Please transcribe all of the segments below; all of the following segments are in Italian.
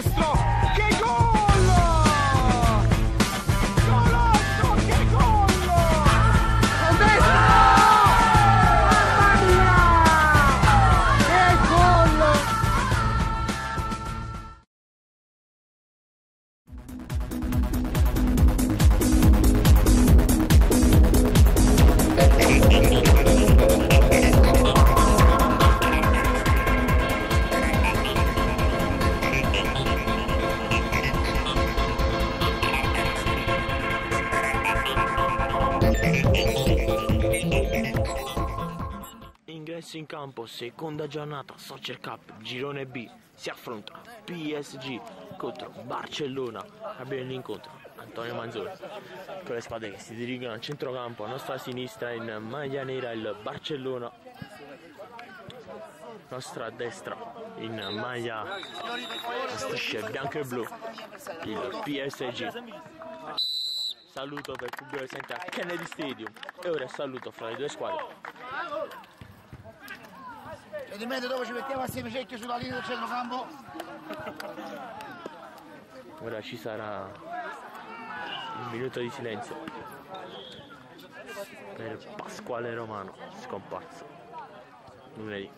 Ostro! Ingresso in campo, seconda giornata, Soccer Cup, girone B, si affronta PSG contro Barcellona. Abbiamo l'incontro, Antonio Manzoni, con le spade che si dirigono al centrocampo, a nostra sinistra in maglia nera il Barcellona, nostra destra in maglia a strisce bianco e blu, il PSG. Saluto per il pubblico presente a Kennedy Stadium e ora saluto fra le due squadre. E di mezzo dopo ci mettiamo assieme cerchio sulla linea del centrocampo. Ora ci sarà un minuto di silenzio per Pasquale Romano, scomparso lunedì.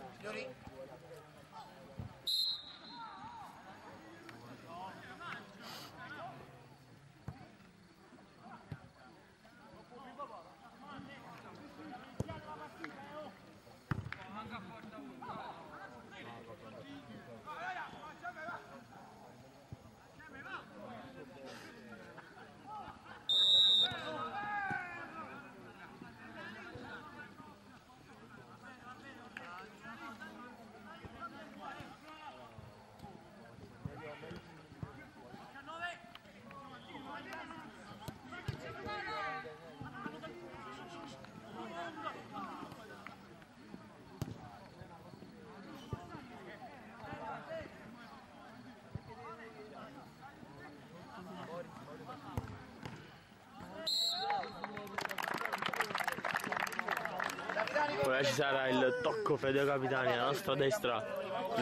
Ora ci sarà il tocco Fedeo Capitani, alla nostra destra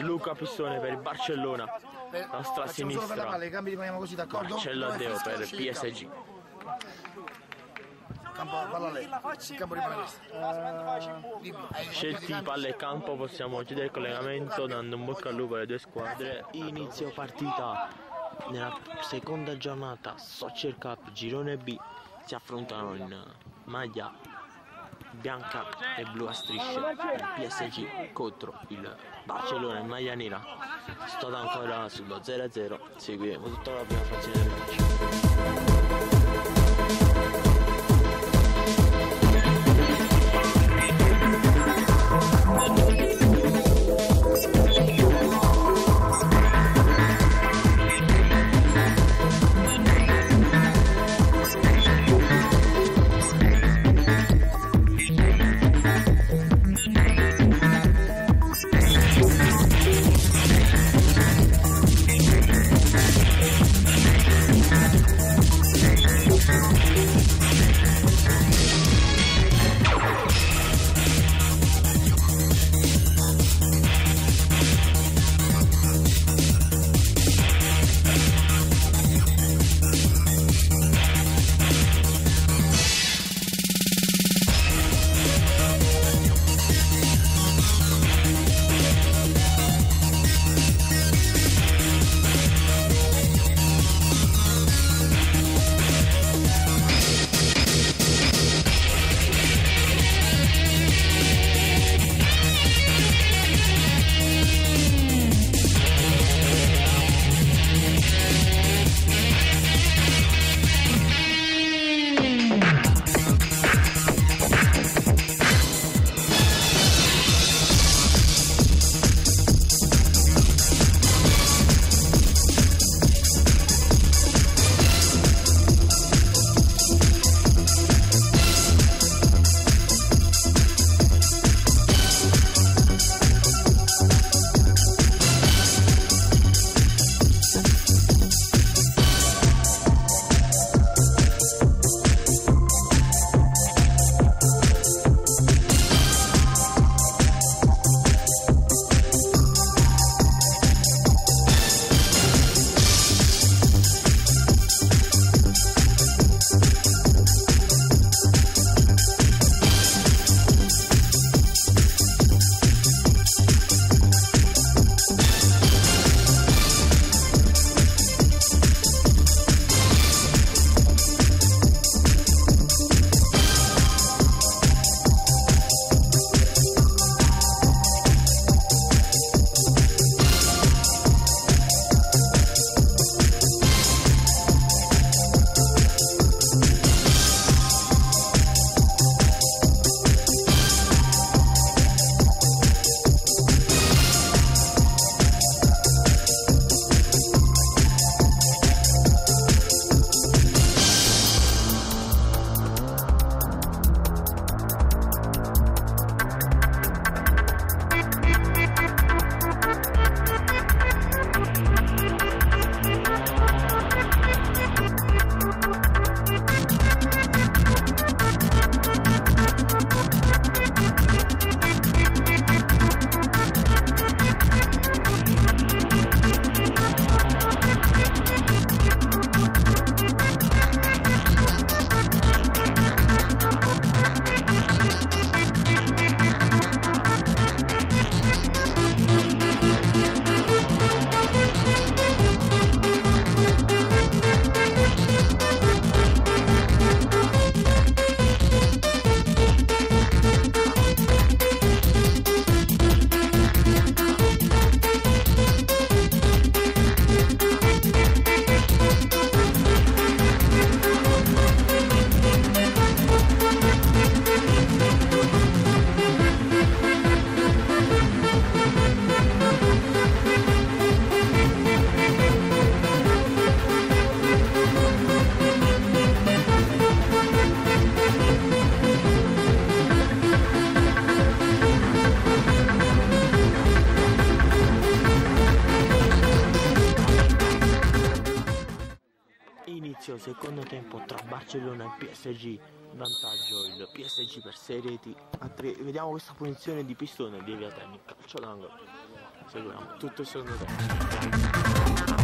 Luca Pistone per il Barcellona, alla nostra facciamo la sinistra palla, i cambi rimaniamo così d'accordo? Marcello Dove Addeo per il PSG. Campo, palla a lei. Il campo rimane questo. Libero. Scelti palla e campo possiamo chiudere il collegamento dando un bocca al lupo alle due squadre. Inizio partita nella seconda giornata Soccer Cup Girone B si affrontano in maglia bianca e blu a strisce PSG contro il Barcellona in maglia nera. Sto ancora sullo 0-0, seguiremo tutta la prima frazione del match. Secondo tempo tra Barcellona e PSG. Vantaggio il PSG per 6 reti a 3. Vediamo questa punizione di pistone di Viaterni. Calcio d'angolo. Seguiamo tutto il secondo tempo.